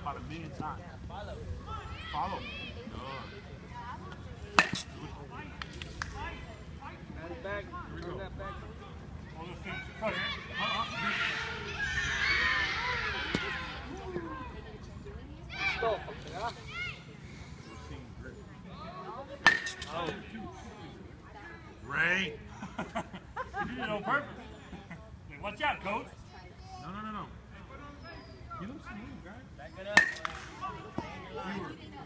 about a million times. Follow. Uh-uh. Stop. Rey. you did it on purpose. Watch out, coach.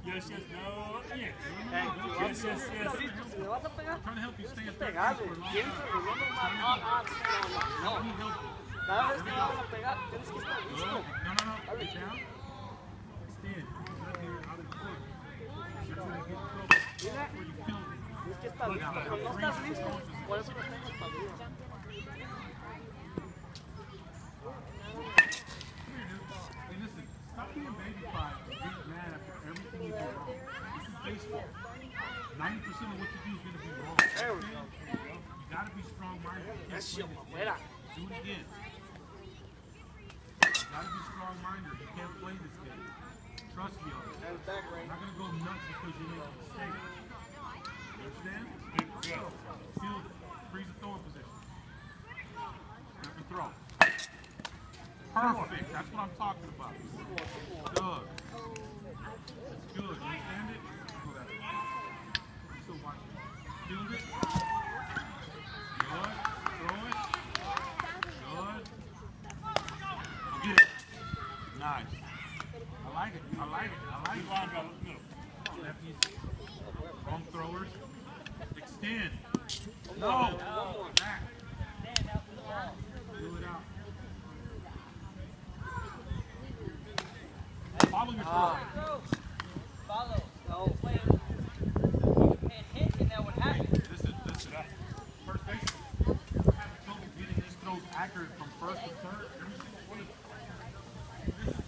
Yes, yes, no. Yeah. Yes, yes, yes. Nossa, pegar. Trying to help you stay Pegar, velho. Não. Cada vez que ela pegar, temos que estar visto. Não, não, não. Olha down. Stand. Out here, out of court. That's gonna get trouble. Temos que estar visto. Não não visto. Por isso que eu tenho baseball. 90% of what you do is going to be wrong. There we go. You got to be strong-minded. You can't play this game. Do it again. You got to be strong-minded. You can't play this game. Trust me on it. I'm not going to go nuts because you made a mistake. You understand? Field it. Freeze the throwing position. Snap and throw. Perfect. That's what I'm talking about. Good. That's good. You understand it? Go that way. I'm still watching. Field it. Good. Throw it. Good. Go get it. Nice. I like it. I like it. I like drive. Come on, lefties. Wrong throwers. Extend. No. Back. Do it out. Follow your throw. Ah. Follow. No. Wait. You can't hit and that would happen. Listen, listen. First base. having trouble getting these throws accurate from first to third. Every single one of them.